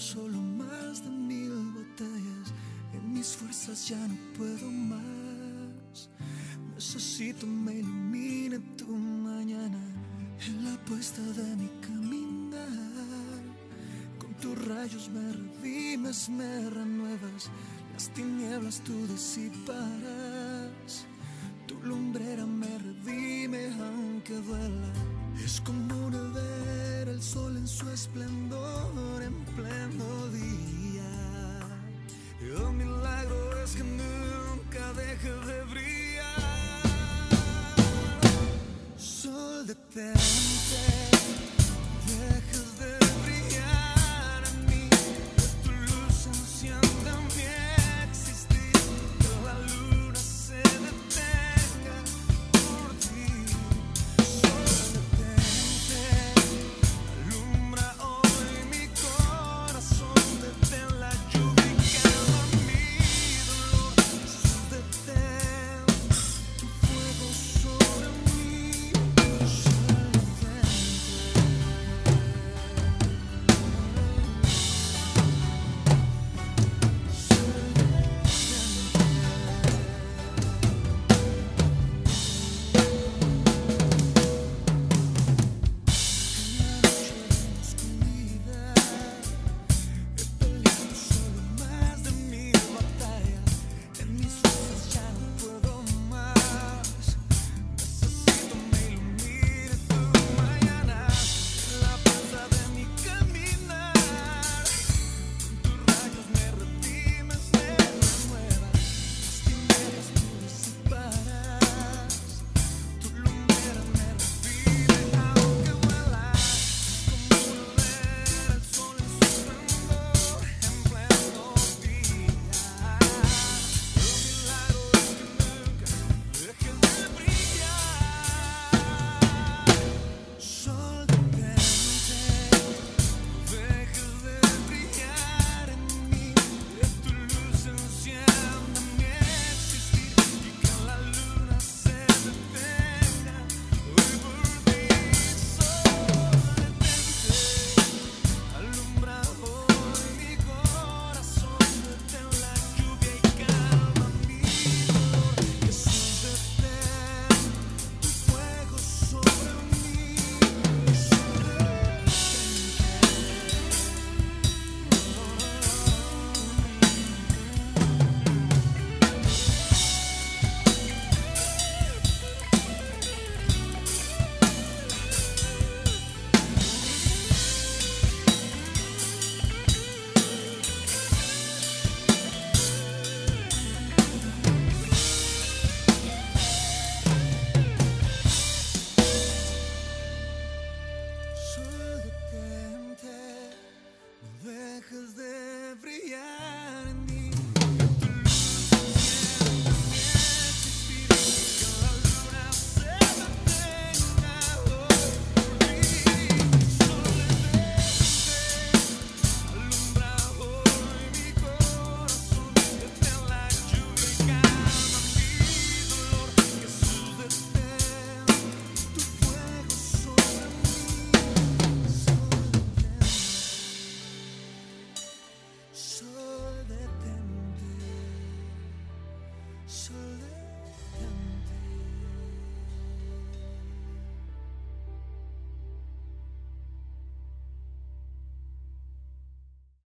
solo más de mil batallas. En mis fuerzas ya no puedo más. Necesito me ilumine tu mañana en la puesta de mi caminar. Con tus rayos me redimes, me renuevas. Las tinieblas tú disiparás. amor en pleno día. El milagro es que nunca deje de brillar. Sol de tierra.